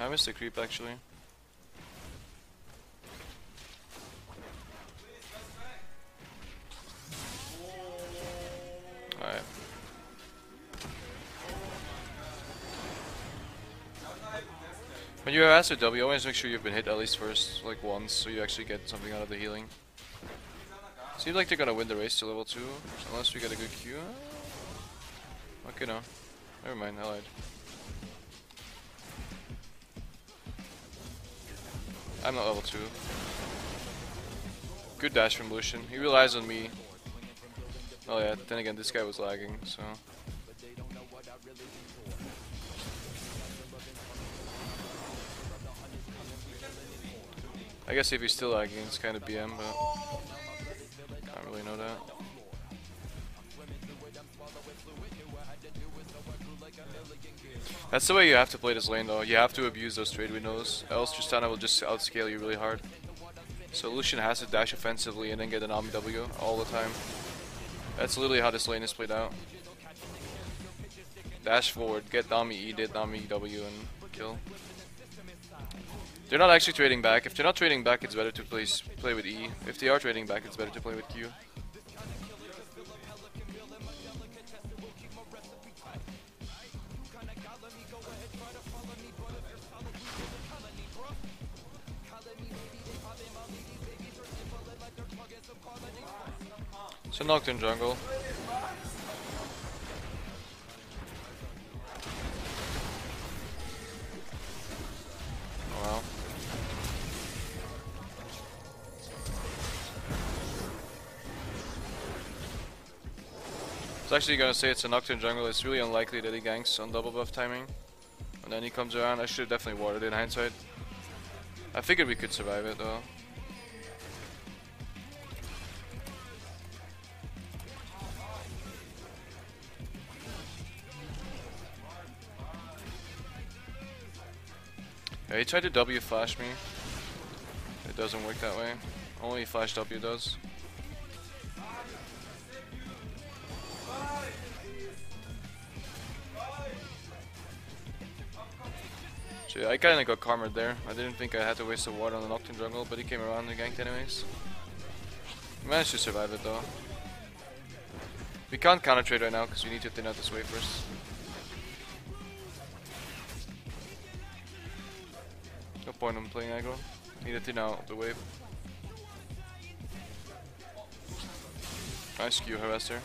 I missed the creep actually. Alright. When you ask a W, always make sure you've been hit at least first, like once, so you actually get something out of the healing. Seems like they're gonna win the race to level 2, unless we get a good Q. Okay, no. Never mind, I lied. I'm not level 2. Good dash from Lucian. He relies on me. Oh yeah, then again, this guy was lagging, so... I guess if he's still lagging, it's kind of BM, but... That's the way you have to play this lane though. You have to abuse those trade windows, else Tristana will just outscale you really hard. So Lucian has to dash offensively and then get an Omni W all the time. That's literally how this lane is played out. Dash forward, get Nami E, did Nami W and kill. They're not actually trading back. If they're not trading back, it's better to play, play with E. If they are trading back, it's better to play with Q. So Nocturne jungle. Oh wow. I was actually gonna say it's a Nocturne jungle, it's really unlikely that he ganks on double buff timing. And then he comes around, I should have definitely warded in hindsight. I figured we could survive it though. He tried to W flash me. It doesn't work that way. Only flash W does. So yeah, I kinda got karma there. I didn't think I had to waste the water on the Nocturne jungle, but he came around and ganked anyways. managed to survive it though. We can't counter trade right now because we need to thin out this wave first. Point in playing aggro. Need to out the wave. Nice Q harvester.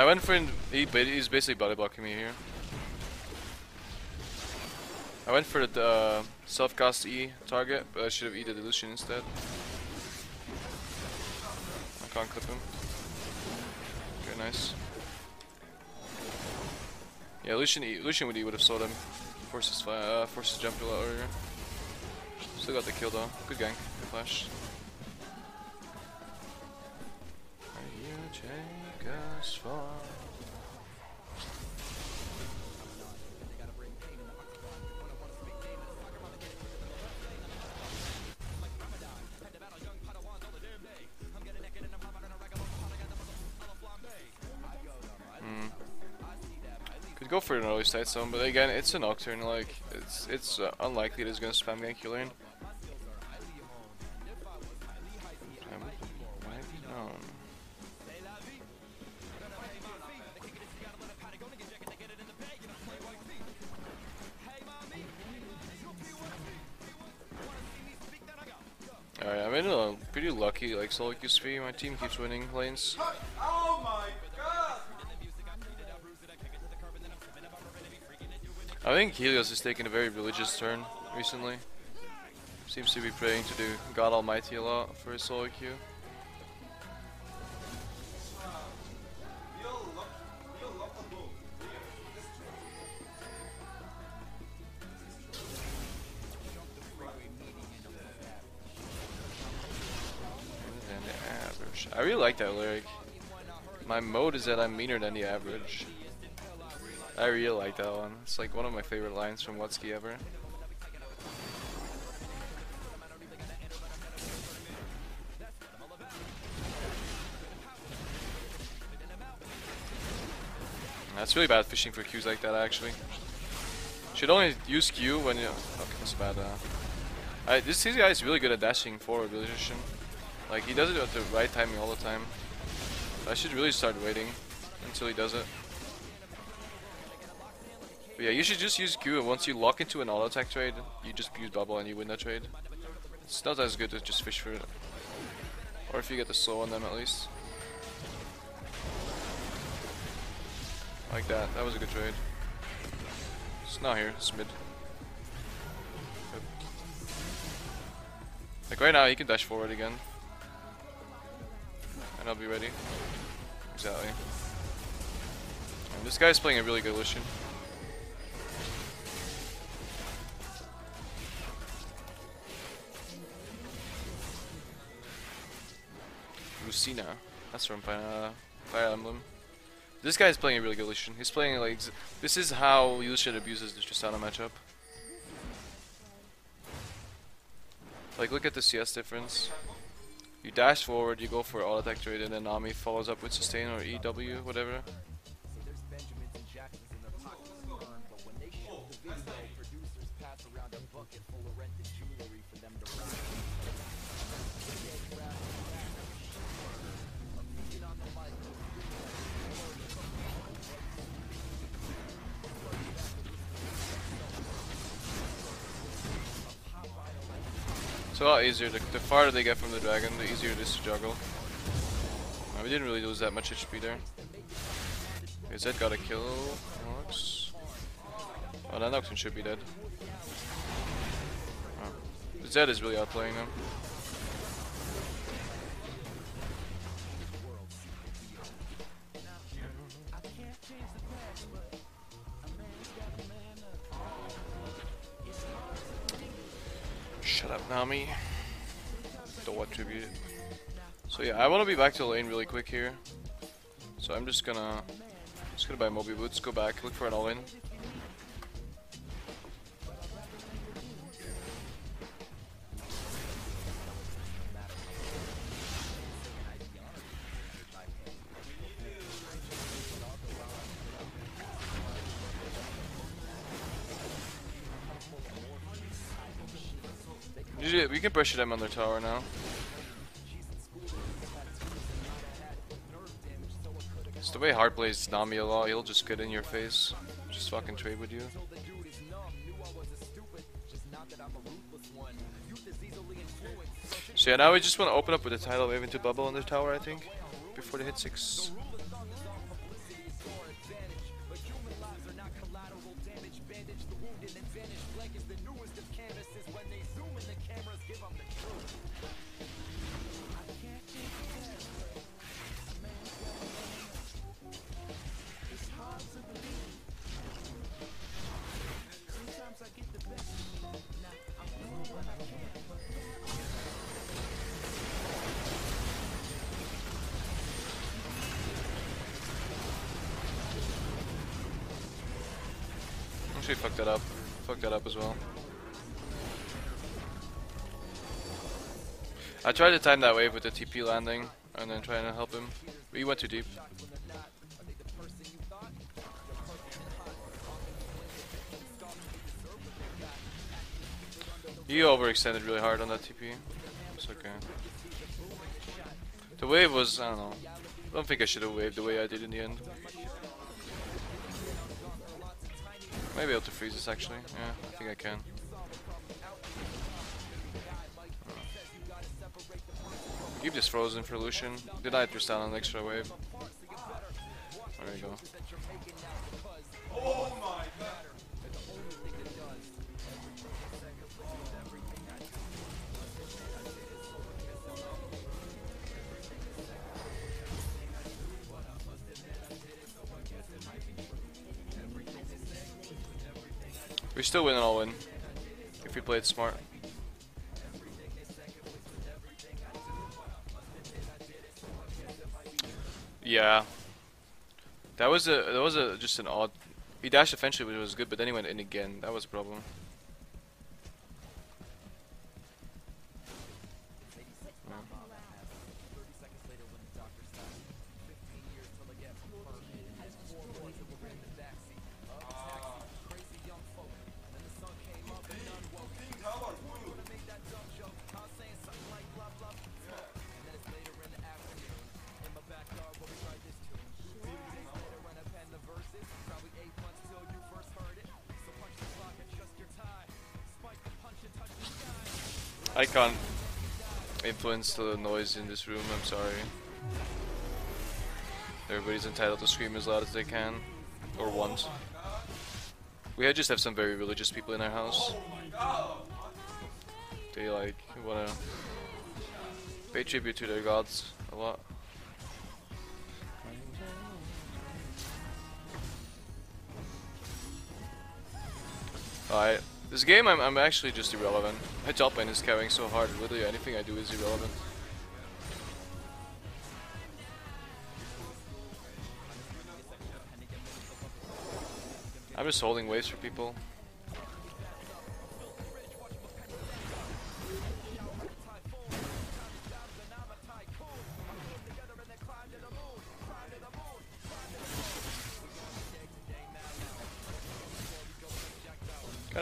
I went for he, ba- he's basically body blocking me here. I went for the uh, self-cast E target, but I should have E the Delusion instead. I can't clip him. Okay, nice. Yeah, Lucian, e, Lucian with E would have sold him. Fi- uh, forced his jump a lot earlier. Still got the kill though. Good gank. Good flash. Early side zone, but again, it's a Nocturne, like, it's it's uh, unlikely that it's gonna spam gank your lane. Alright, I'm in a pretty lucky like solo QSV. My team keeps winning lanes. I think Helios is taking a very religious turn recently. Seems to be praying to do God Almighty a lot for his solo queue. I really like that lyric. My mode is that I'm meaner than the average. I really like that one. It's like one of my favorite lines from Watsky ever. That's really bad fishing for Qs like that actually. Should only use Q when you. Okay, that's bad. Uh, I, this guy is really good at dashing forward position. Like he does it at the right timing all the time. I should really start waiting until he does it. But yeah, you should just use Q once you lock into an auto attack trade, you just use bubble and you win that trade. It's not as good to just fish for it. Or if you get the slow on them at least. Like that. That was a good trade. It's not here. It's mid. Like right now, he can dash forward again. And I'll be ready. Exactly. And this guy's playing a really good Lucian. Lucina. That's from Fire, Emblem. This guy's playing a really good Lucian. He's playing like this is how Lucian abuses the Tristana matchup. Like look at the CS difference. You dash forward, you go for auto attack trade, and then Nami follows up with sustain or EW, whatever. It's a lot easier. The, the farther they get from the dragon, the easier it is to juggle. We didn't really lose that much HP there. Okay, Zed got a kill. Nox. Oh, that Noxon should be dead. Oh. Zed is really outplaying them. Nami. Don't attribute it. So yeah, I want to be back to lane really quick here. So I'm just gonna just gonna buy Moby Boots, go back, look for an all-in. We can pressure them on their tower now. It's the way Hard plays Nami a lot, he'll just get in your face. Just fucking trade with you. So yeah, now we just want to open up with a tidal wave into bubble on their tower, I think. Before they hit 6. Fucked that up. Fucked that up as well. I tried to time that wave with the TP landing and then trying to help him. But he went too deep. He overextended really hard on that TP. It's okay. The wave was, I don't know. I don't think I should have waved the way I did in the end. Maybe able to freeze this actually. Yeah, I think I can. Keep this frozen for Lucian. Did I twist down an extra wave? There you go. Oh my we still win and I'll win. If we play it smart. Yeah. That was a that was a just an odd he dashed eventually which was good, but then he went in again. That was a problem. Influence the noise in this room. I'm sorry. Everybody's entitled to scream as loud as they can, or want. We just have some very religious people in our house. They like wanna pay tribute to their gods a lot. Alright, this game I'm, I'm actually just irrelevant. My top lane is carrying so hard, literally anything I do is irrelevant. I'm just holding waves for people.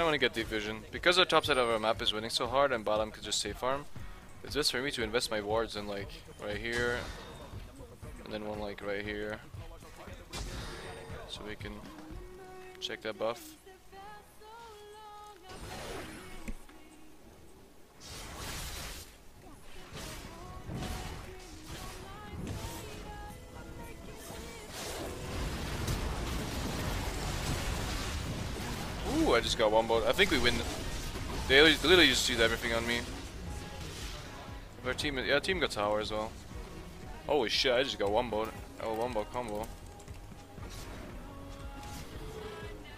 Kinda wanna get deep vision. Because our top side of our map is winning so hard and bottom could just safe farm, it's best for me to invest my wards in like right here and then one like right here. So we can check that buff. Ooh, I think we win. They literally- just use everything on me. Our team, yeah, team got tower as well. Holy shit! I just got one boat. Oh, one boat combo.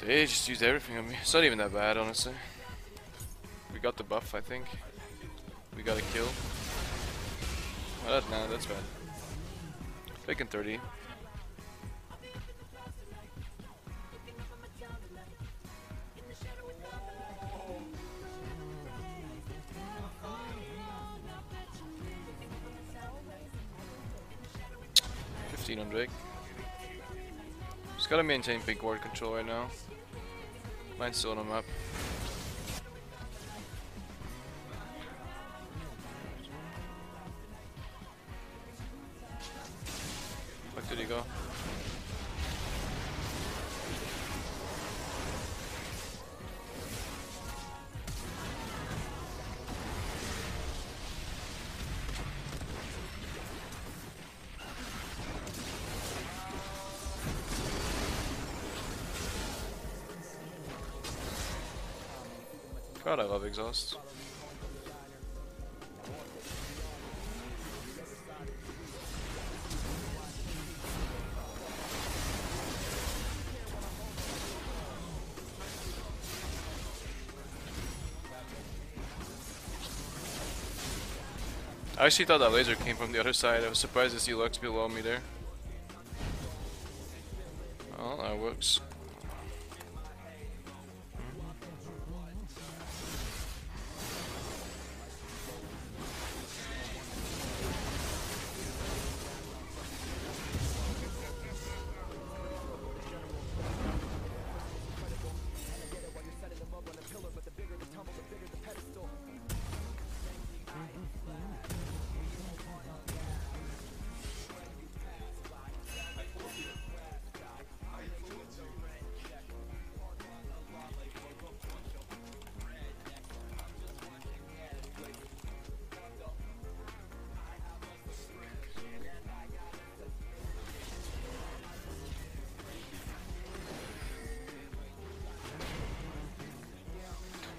They just used everything on me. It's not even that bad, honestly. We got the buff, I think. We got a kill. Oh, that, nah, that's bad. Taking 30. Fifteen on Drake. Just gotta maintain big ward control right now. Mine's still on the map. Where did he go? God, I love exhaust. I actually thought that laser came from the other side. I was surprised to see Lux below me there. Well, that works.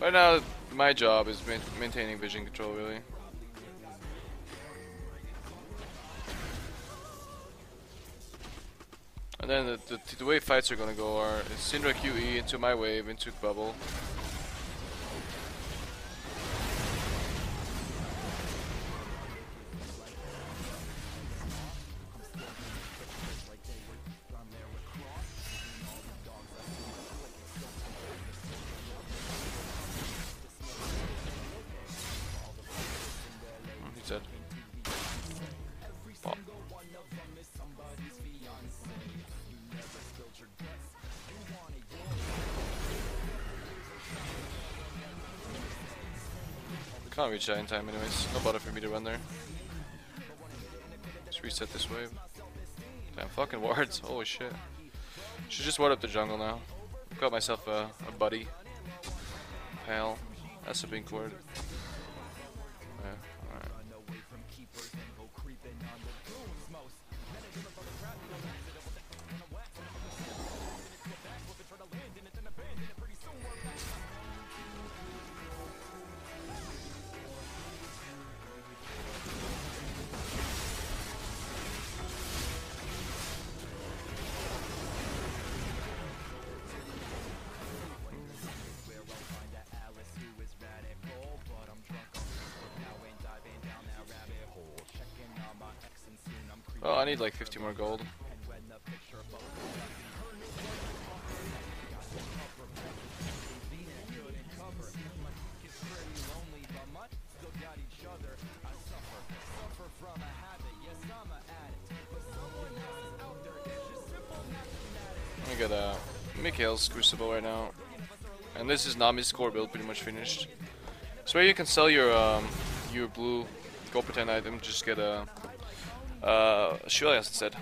Right now, my job is main maintaining vision control, really. And then the, the, the way fights are gonna go are Syndra QE into my wave, into bubble. Can't reach that in time anyways. No bother for me to run there. Let's reset this wave. Damn, fucking wards. Holy shit. Should just ward up the jungle now. Got myself a, a buddy. Pal. That's a big ward. Well, I need like 50 more gold. I got uh, Mikael's Crucible right now. And this is Nami's core build pretty much finished. So where you can sell your um, your blue gold pretend item, just get a uh, Shurelya's instead.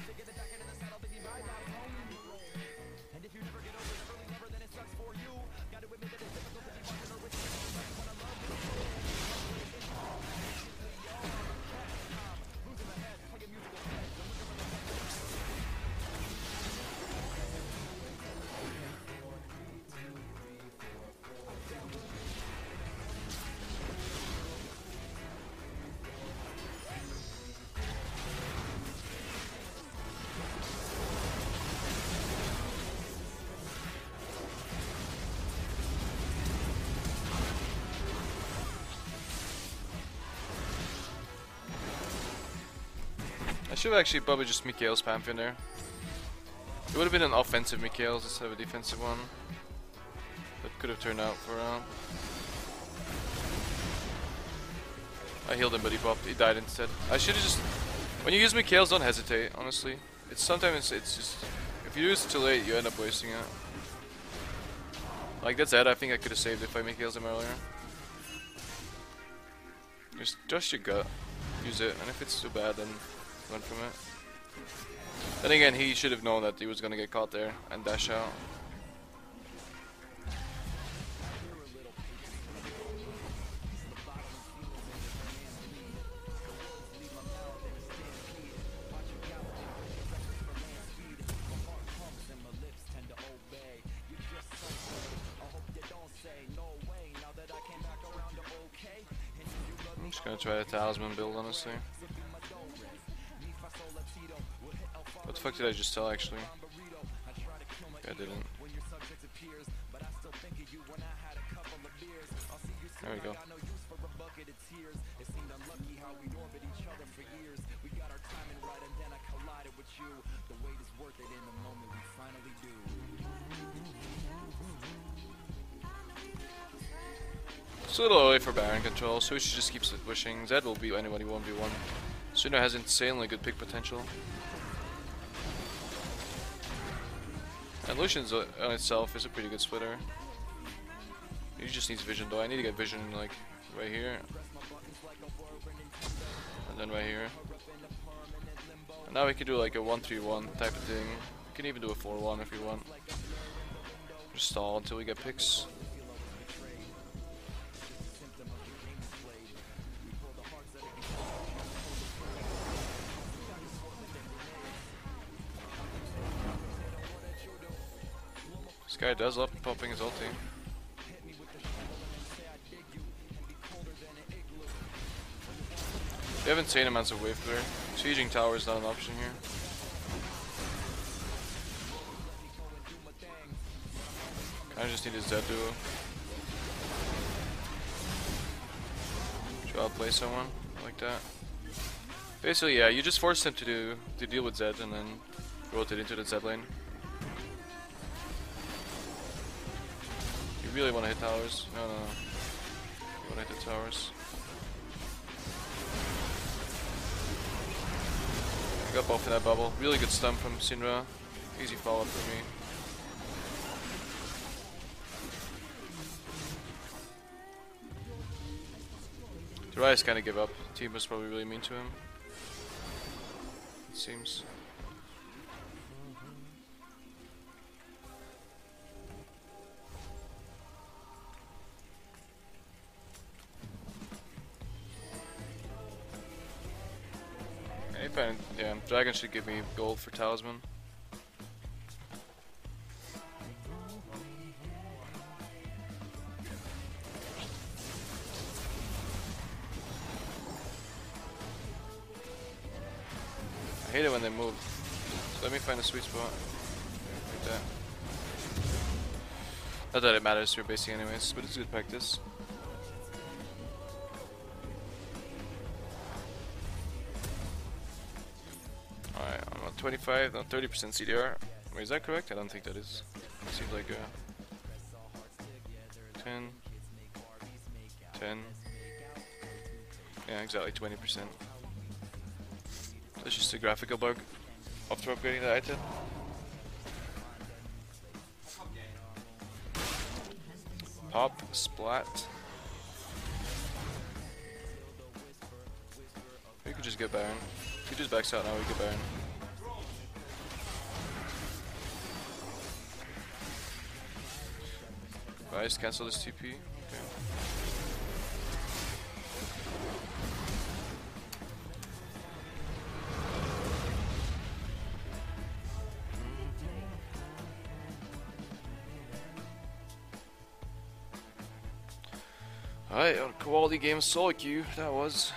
Should have actually probably just Mikael's Pantheon there. It would have been an offensive Mikael's instead of a defensive one. That could have turned out for uh I healed him but he popped he died instead. I should have just when you use Mikael's don't hesitate, honestly. It's sometimes it's just if you use it too late you end up wasting it. Like that's it, I think I could have saved if I Mikael's him earlier. Just trust your gut. Use it, and if it's too bad then run from it. Then again, he should have known that he was gonna get caught there and dash out. I'm just gonna try a talisman build, honestly. The fuck did I just tell, actually? I didn't. There we go. It's a little early for Baron control, so we should just keep pushing. Zed will beat anybody 1v1. Suno has insanely good pick potential. And Lucian's uh, on itself is a pretty good splitter. He just needs vision though. I need to get vision like right here. And then right here. And now we can do like a 1-3-1 type of thing. We can even do a 4-1 if we want. Just stall until we get picks. Guy does love popping his ulti. We have insane amounts of wave clear. Sieging tower is not an option here. I just need his dead duo. Should play someone like that. Basically, yeah, you just force him to do to deal with Zed and then rotate into the Zed lane. Really want to hit towers? No, no, no. You want to hit the towers. I got both in that bubble. Really good stun from Syndra. Easy follow up for me. Ryze kind of give up. Team was probably really mean to him. It seems. Dragon should give me gold for Talisman. I hate it when they move. So let me find a sweet spot. Like that. Not that it matters for basing anyways, but it's good practice. 25, now 30% CDR. Wait, is that correct? I don't think that is. It seems like uh, 10, 10. Yeah, exactly 20%. That's just a graphical bug after upgrading the item. Pop, splat. We could just get Baron. If he just backs out now, we get Baron. Just cancel this TP. Okay. Alright, quality game solo queue, that was.